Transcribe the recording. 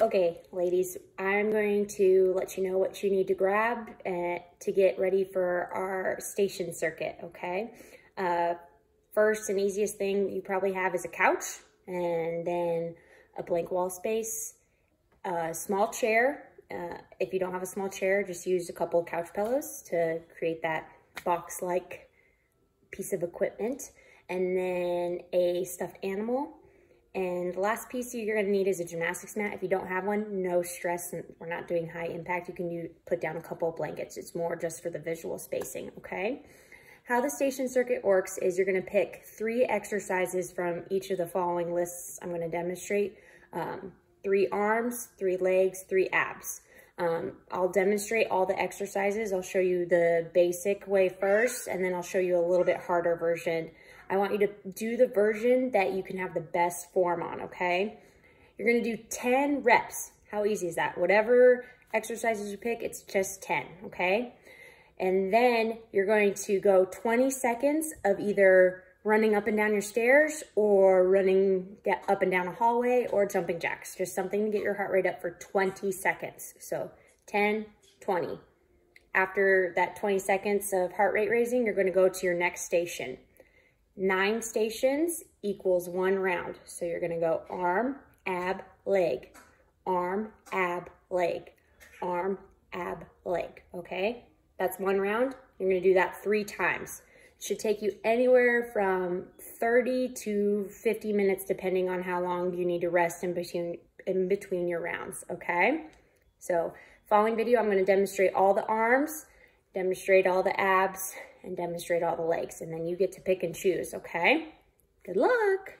Okay, ladies, I'm going to let you know what you need to grab uh, to get ready for our station circuit, okay? Uh, first and easiest thing you probably have is a couch and then a blank wall space, a small chair. Uh, if you don't have a small chair, just use a couple couch pillows to create that box-like piece of equipment. And then a stuffed animal and the last piece you're gonna need is a gymnastics mat. If you don't have one, no stress. We're not doing high impact. You can use, put down a couple of blankets. It's more just for the visual spacing, okay? How the station circuit works is you're gonna pick three exercises from each of the following lists I'm gonna demonstrate. Um, three arms, three legs, three abs. Um, I'll demonstrate all the exercises. I'll show you the basic way first, and then I'll show you a little bit harder version. I want you to do the version that you can have the best form on, okay? You're gonna do 10 reps. How easy is that? Whatever exercises you pick, it's just 10, okay? And then you're going to go 20 seconds of either running up and down your stairs or running up and down a hallway or jumping jacks. Just something to get your heart rate up for 20 seconds. So 10, 20. After that 20 seconds of heart rate raising, you're gonna go to your next station. Nine stations equals one round. So you're gonna go arm, ab, leg, arm, ab, leg, arm, ab, leg, okay? That's one round. You're gonna do that three times. Should take you anywhere from 30 to 50 minutes, depending on how long you need to rest in between, in between your rounds, okay? So following video, I'm gonna demonstrate all the arms, demonstrate all the abs, and demonstrate all the legs. And then you get to pick and choose, okay? Good luck.